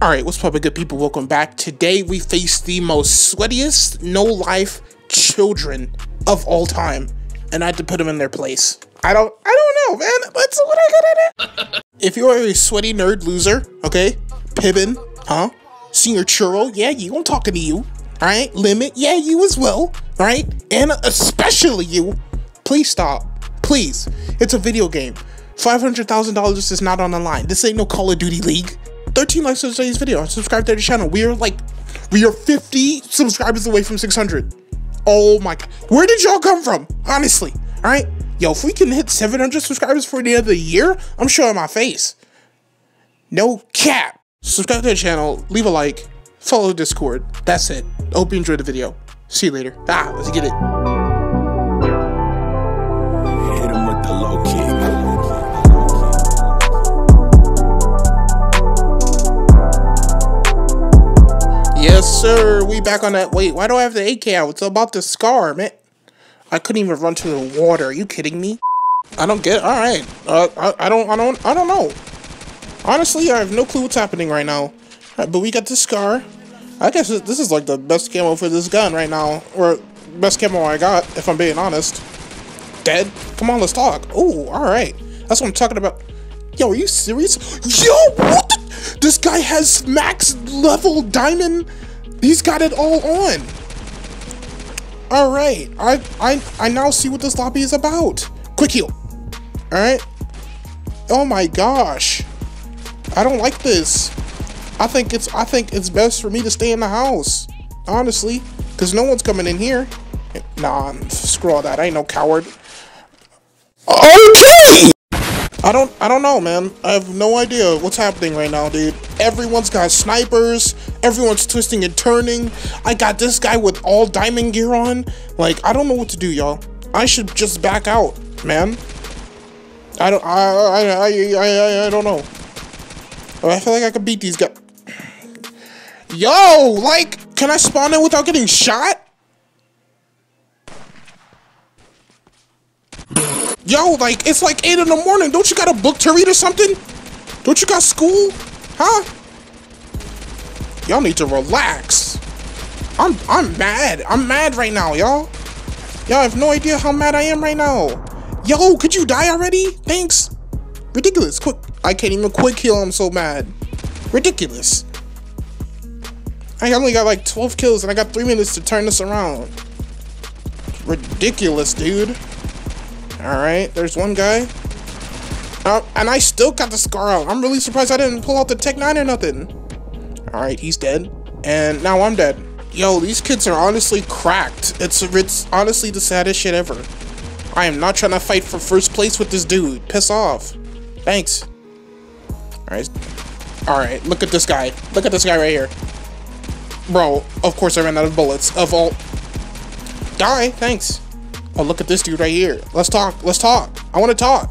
Alright, what's up, good people? Welcome back. Today we face the most sweatiest no-life children of all time. And I had to put them in their place. I don't I don't know, man. That's what I gotta do. if you are a sweaty nerd loser, okay? Pibbin, huh? Senior Churro, yeah, you, I'm talking to you. Alright? Limit, yeah, you as well. Alright? And especially you. Please stop. Please. It's a video game. $500,000 is not on the line. This ain't no Call of Duty League. 13 likes on today's video and subscribe to the channel. We are like, we are 50 subscribers away from 600. Oh my god. Where did y'all come from? Honestly. All right. Yo, if we can hit 700 subscribers for the end of the year, I'm showing my face. No cap. Subscribe to the channel, leave a like, follow Discord. That's it. Hope you enjoyed the video. See you later. Ah, let's get it. Sir. We back on that. Wait, why do I have the AK out? It's about the scar, man. I couldn't even run to the water. Are you kidding me? I don't get. All right. Uh, I, I don't. I don't. I don't know. Honestly, I have no clue what's happening right now. Right, but we got the scar. I guess this is like the best camo for this gun right now, or best camo I got, if I'm being honest. Dead? Come on, let's talk. Oh, all right. That's what I'm talking about. Yo, are you serious? Yo, what? The? This guy has max level diamond. He's got it all on. All right, I I I now see what this lobby is about. Quick heal. All right. Oh my gosh, I don't like this. I think it's I think it's best for me to stay in the house, honestly, because no one's coming in here. Nah, screw all that. I ain't no coward. Okay. I don't know, man. I have no idea what's happening right now, dude. Everyone's got snipers. Everyone's twisting and turning. I got this guy with all diamond gear on. Like, I don't know what to do, y'all. I should just back out, man. I don't I I I I, I, don't know. Oh, I feel like I could beat these guys. Yo, like, can I spawn in without getting shot? Yo, like, it's like 8 in the morning. Don't you got a book to read or something? Don't you got school? Huh? Y'all need to relax. I'm I'm mad. I'm mad right now, y'all. Y'all have no idea how mad I am right now. Yo, could you die already? Thanks. Ridiculous. Quick. I can't even quick kill. I'm so mad. Ridiculous. I only got like 12 kills and I got 3 minutes to turn this around. Ridiculous, dude. Alright, there's one guy. Uh, and I still got the scar out. I'm really surprised I didn't pull out the Tech 9 or nothing. Alright, he's dead. And now I'm dead. Yo, these kids are honestly cracked. It's, it's honestly the saddest shit ever. I am not trying to fight for first place with this dude. Piss off. Thanks. Alright. Alright, look at this guy. Look at this guy right here. Bro, of course I ran out of bullets. Of all... Die, thanks. Oh, look at this dude right here. Let's talk. Let's talk. I want to talk.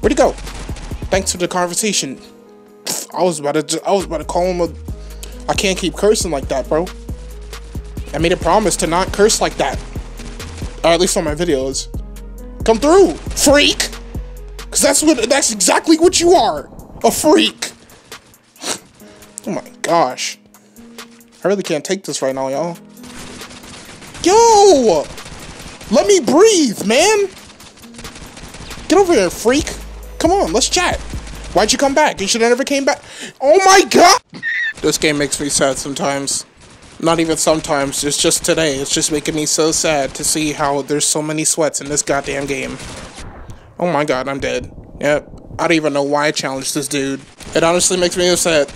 Where'd he go? Thanks for the conversation. I was about to. I was about to call him a. I can't keep cursing like that, bro. I made a promise to not curse like that. Or at least on my videos. Come through, freak. Cause that's what. That's exactly what you are. A freak. oh my gosh. I really can't take this right now, y'all. Yo! Let me breathe, man! Get over here, freak! Come on, let's chat. Why'd you come back? You should have never came back. Oh my god! This game makes me sad sometimes. Not even sometimes, it's just today. It's just making me so sad to see how there's so many sweats in this goddamn game. Oh my god, I'm dead. Yep. I don't even know why I challenged this dude. It honestly makes me upset.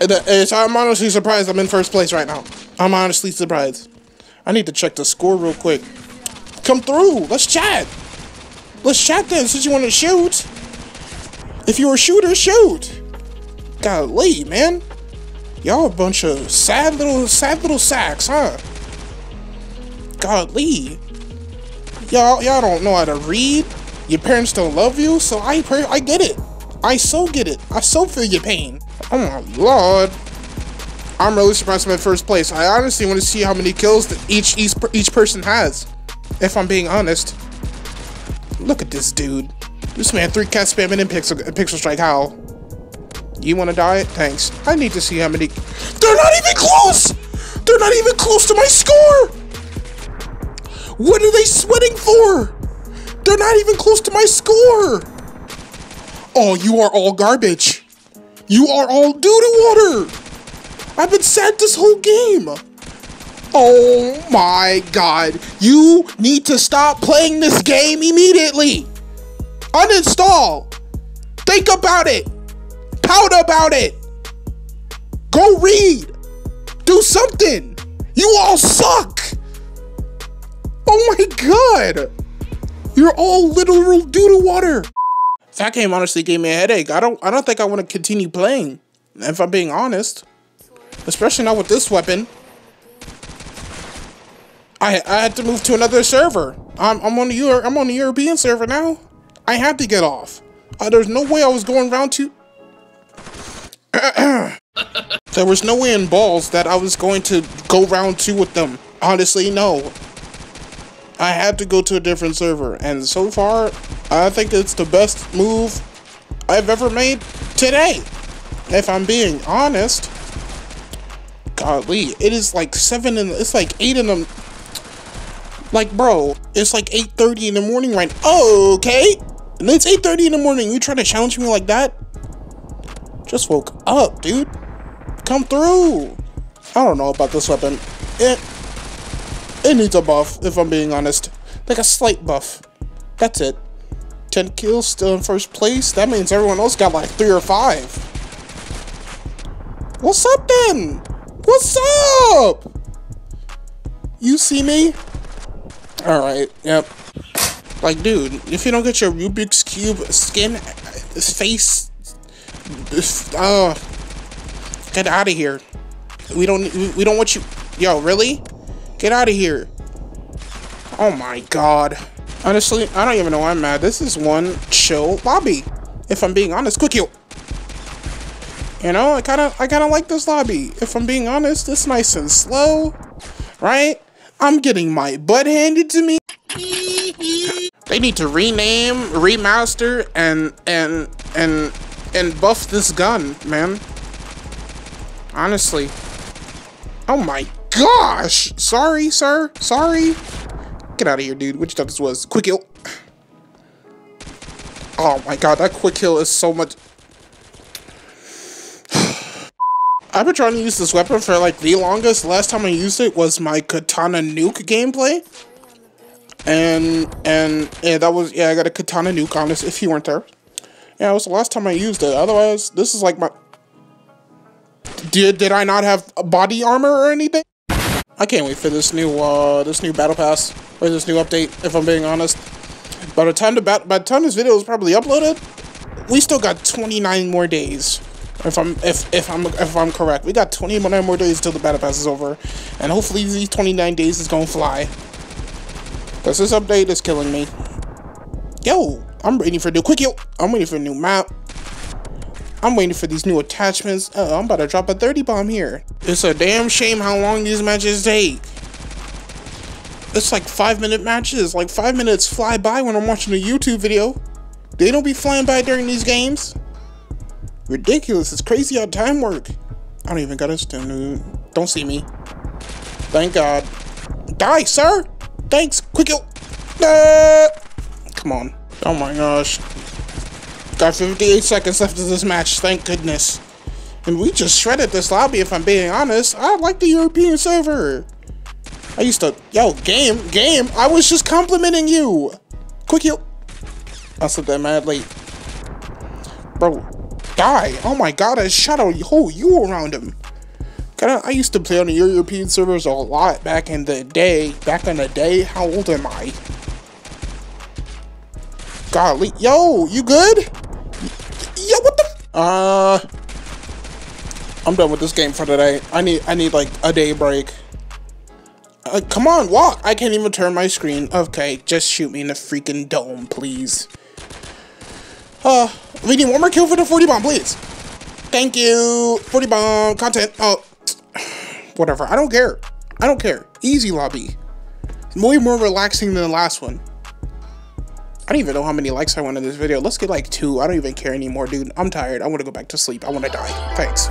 It, I'm honestly surprised I'm in first place right now. I'm honestly surprised. I need to check the score real quick. Come through. Let's chat. Let's chat then, since you want to shoot. If you're a shooter, shoot. Golly, man. Y'all a bunch of sad little, sad little sacks, huh? Golly. Y'all, y'all don't know how to read. Your parents don't love you, so I, I get it. I so get it. I so feel your pain. Oh my lord. I'm really surprised I'm in first place. I honestly want to see how many kills that each, each, each person has. If I'm being honest. Look at this dude. This man three cat spamming in pixel, pixel strike how? You want to die? Thanks. I need to see how many. They're not even close! They're not even close to my score! What are they sweating for? They're not even close to my score! Oh, you are all garbage. You are all doo-doo water! I've been sad this whole game! Oh my god. You need to stop playing this game immediately! Uninstall! Think about it! Pout about it! Go read! Do something! You all suck! Oh my god! You're all literal doo-doo water! That game honestly gave me a headache. I don't I don't think I want to continue playing. If I'm being honest. Especially not with this weapon. I I had to move to another server. I'm I'm on the I'm on the European server now. I had to get off. Uh, there's no way I was going round two. there was no way in balls that I was going to go round two with them. Honestly, no. I had to go to a different server, and so far, I think it's the best move I've ever made today. If I'm being honest. Golly, it is like 7 and it's like 8 in the... Like, bro, it's like 8.30 in the morning right okay. And it's 8.30 in the morning. You trying to challenge me like that? Just woke up, dude. Come through. I don't know about this weapon. It, it needs a buff, if I'm being honest. Like a slight buff. That's it. 10 kills, still in first place. That means everyone else got like 3 or 5. What's up then? What's up? You see me? Alright, yep. Like, dude, if you don't get your Rubik's Cube skin, face, uh, get out of here. We don't, we don't want you, yo, really? Get out of here. Oh my god. Honestly, I don't even know why I'm mad. This is one chill lobby. If I'm being honest, quick you. You know, I kind of I kind of like this lobby. If I'm being honest, it's nice and slow, right? I'm getting my butt handed to me. they need to rename, remaster, and and and and buff this gun, man. Honestly. Oh my gosh! Sorry, sir. Sorry. Get out of here, dude. What you thought this was? Quick kill. Oh my god, that quick kill is so much. I've been trying to use this weapon for like the longest. Last time I used it was my Katana Nuke gameplay. And, and, yeah, that was, yeah, I got a Katana Nuke on this if you weren't there. Yeah, it was the last time I used it. Otherwise, this is like my... Did, did I not have body armor or anything? I can't wait for this new, uh, this new battle pass, or this new update, if I'm being honest. By the time the by the time this video is probably uploaded, we still got 29 more days. If I'm if if I'm if I'm correct, we got 29 more days till the battle pass is over, and hopefully these 29 days is gonna fly. Cause this update is killing me. Yo, I'm waiting for the quick yo. I'm waiting for a new map. I'm waiting for these new attachments. Oh, I'm about to drop a 30 bomb here. It's a damn shame how long these matches take. It's like five minute matches. Like five minutes fly by when I'm watching a YouTube video. They don't be flying by during these games. Ridiculous. It's crazy how time work. I don't even got a stem. Don't see me. Thank God. Die, sir. Thanks. Quick. Uh, come on. Oh my gosh. Got 58 seconds left of this match. Thank goodness. And we just shredded this lobby, if I'm being honest. I like the European server. I used to... Yo, game. Game. I was just complimenting you. Quick heal. I said that mad late. Bro, die. Oh my god, I shot a whole you around him. Kinda, I used to play on the European servers a lot back in the day. Back in the day, how old am I? Golly, yo, you good? Yo, what the? Uh, I'm done with this game for today. I need, I need like a day break. Uh, come on, walk. I can't even turn my screen. Okay, just shoot me in the freaking dome, please. Uh, we need one more kill for the 40 bomb, please. Thank you. 40 bomb content. Oh, whatever. I don't care. I don't care. Easy lobby. Way more relaxing than the last one. I don't even know how many likes I want in this video. Let's get like two. I don't even care anymore, dude. I'm tired. I want to go back to sleep. I want to die. Thanks.